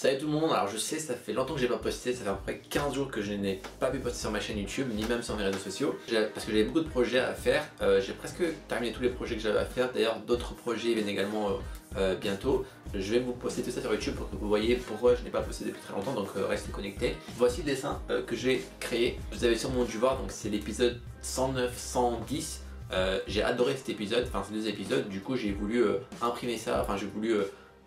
Salut tout le monde, alors je sais ça fait longtemps que j'ai pas posté, ça fait à peu près 15 jours que je n'ai pas pu poster sur ma chaîne YouTube ni même sur mes réseaux sociaux. Parce que j'avais beaucoup de projets à faire, euh, j'ai presque terminé tous les projets que j'avais à faire, d'ailleurs d'autres projets viennent également euh, euh, bientôt. Je vais vous poster tout ça sur YouTube pour que vous voyez pourquoi je n'ai pas posté depuis très longtemps donc restez connectés. Voici le dessin que j'ai créé, vous avez sûrement dû voir donc c'est l'épisode 109-110 j'ai adoré cet épisode, enfin ces deux épisodes, du coup j'ai voulu imprimer ça, enfin j'ai voulu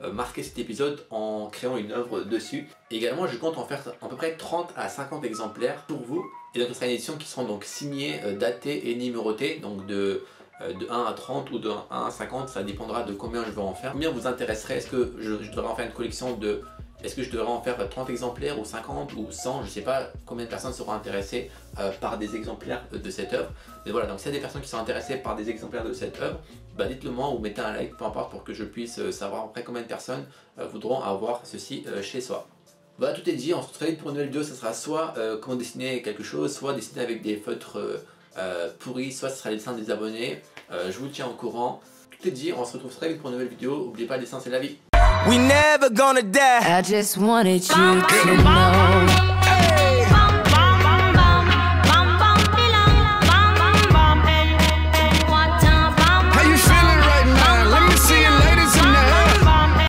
marquer cet épisode en créant une œuvre dessus. également, je compte en faire à peu près 30 à 50 exemplaires pour vous. Et donc, ce sera une édition qui sera donc signée, euh, datée et numérotée, donc de euh, de 1 à 30 ou de 1 à 50, ça dépendra de combien je vais en faire. Combien vous intéresserait? Est-ce que je, devrais en faire une collection de est-ce que je devrais en faire 30 exemplaires ou 50 ou 100 Je sais pas combien de personnes seront intéressées euh, par des exemplaires de cette œuvre. Mais voilà, donc s'il y a des personnes qui sont intéressées par des exemplaires de cette œuvre, bah dites-le moi ou mettez un like, peu importe, pour que je puisse euh, savoir après combien de personnes euh, voudront avoir ceci chez soi. Voilà, tout est dit, on se retrouve pour une nouvelle vidéo, ça sera soit comment dessiner quelque chose, soit dessiner avec des feutres pourris, soit ce sera les dessins des abonnés. je vous tiens au courant. Tout est dit, on se retrouve très vite pour une nouvelle vidéo. N'oubliez pas, le dessin c'est la vie. We never gonna die. I just wanted you to know.